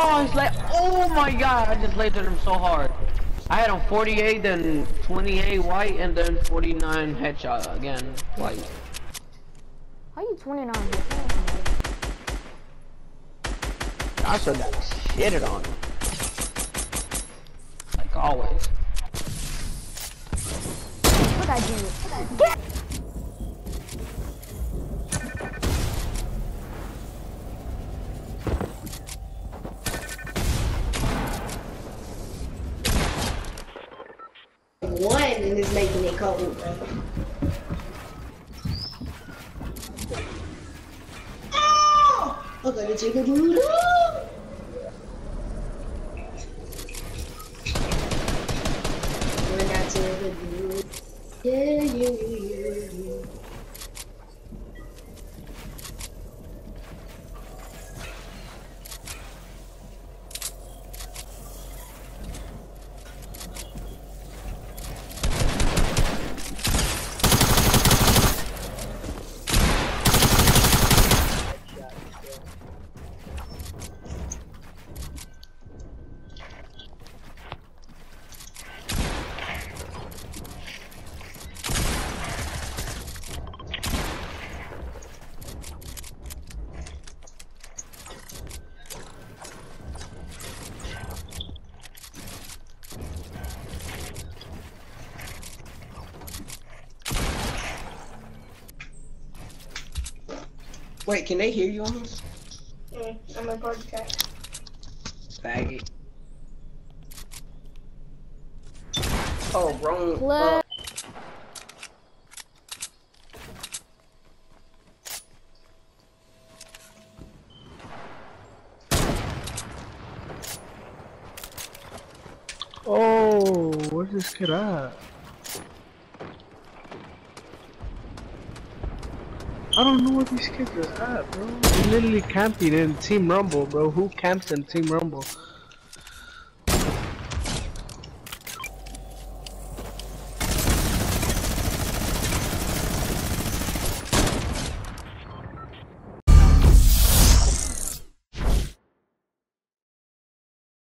Oh, he's like, oh my god, I just lasered him so hard. I had a 48, then 28 white, and then 49 headshot again, white. How you 29? I should got shitted on. Him. Like always. What I do? Get One and making it cold, bro. Oh! I gotta take a. Yeah, yeah, yeah, yeah. Wait, can they hear you on this? Mm, I'm a party chat. Faggot. Oh, wrong. Let Oh, where's this kid at? I don't know where these kids are at, bro. They literally camping in Team Rumble, bro. Who camps in Team Rumble?